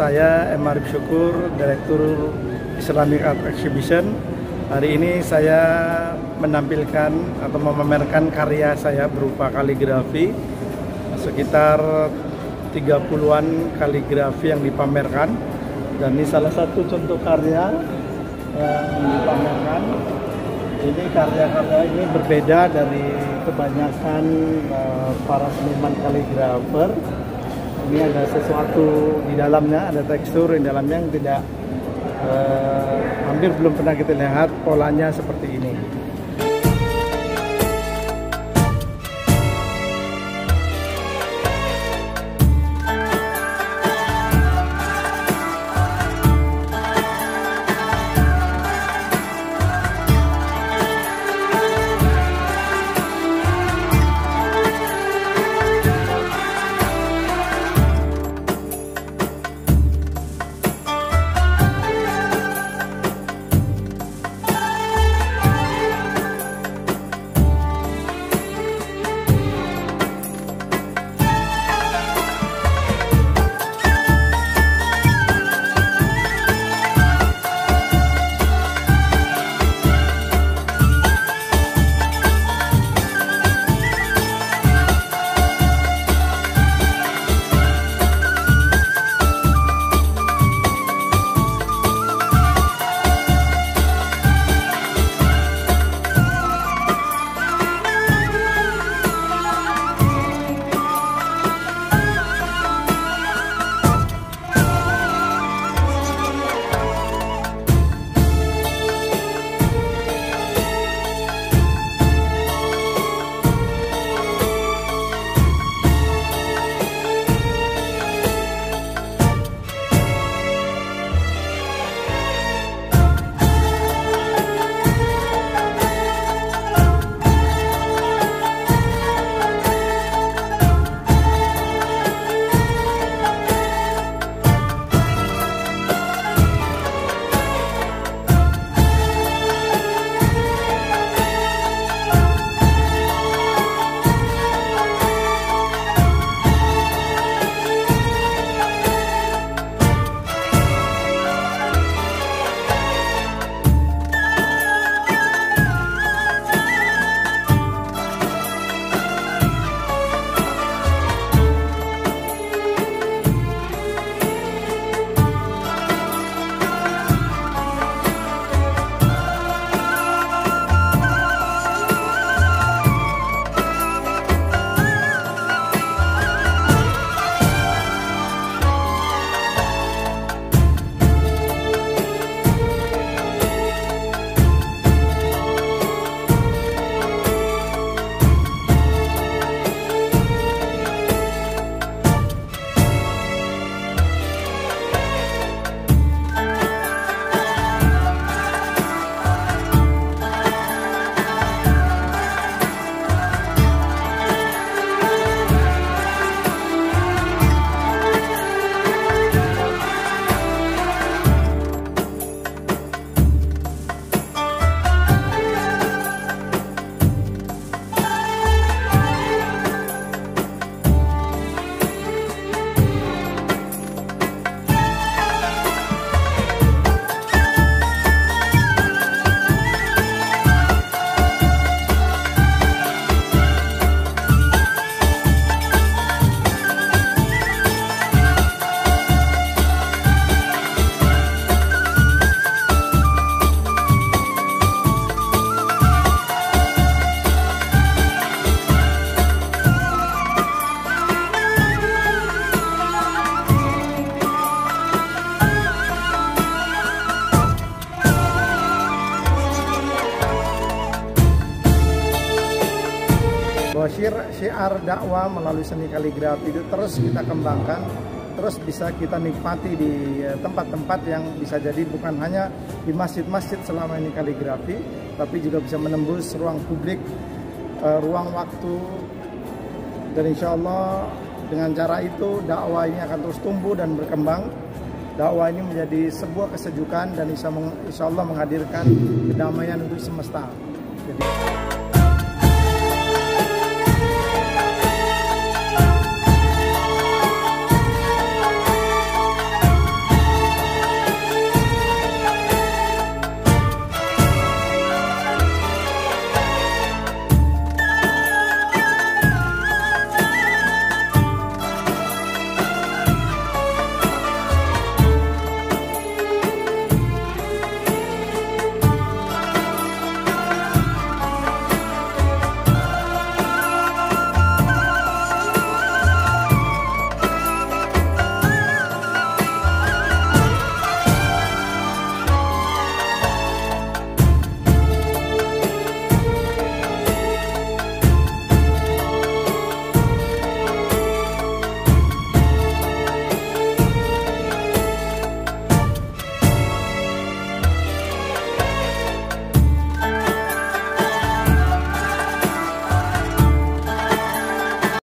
saya M. Arif Syukur, Direktur Islamic Art Exhibition. Hari ini saya menampilkan atau memamerkan karya saya berupa kaligrafi sekitar 30-an kaligrafi yang dipamerkan dan ini salah satu contoh karya yang dipamerkan ini karya-karya ini berbeda dari kebanyakan uh, para seniman kaligrafer ini ada sesuatu di dalamnya, ada tekstur di dalamnya yang tidak uh, hampir belum pernah kita lihat polanya seperti ini. Syiar dakwah melalui seni kaligrafi itu terus kita kembangkan terus bisa kita nikmati di eh, tempat-tempat yang bisa jadi bukan hanya di masjid-masjid selama ini kaligrafi tapi juga bisa menembus ruang publik eh, ruang waktu. Dan insya Allah dengan cara itu dakwah ini akan terus tumbuh dan berkembang. Dakwah ini menjadi sebuah kesejukan dan insya Allah menghadirkan kedamaian untuk semesta. Jadi